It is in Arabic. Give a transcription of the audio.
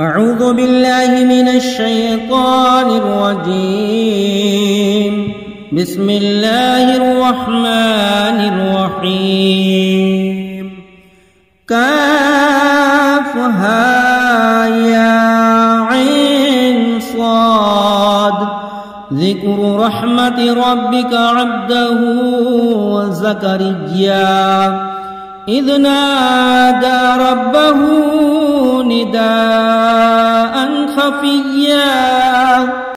أعوذ بالله من الشيطان الرجيم. بسم الله الرحمن الرحيم. كافها يا عين صاد. ذكر رحمة ربك عبده وزكريا. إذ نادى ربه نداء خفيا.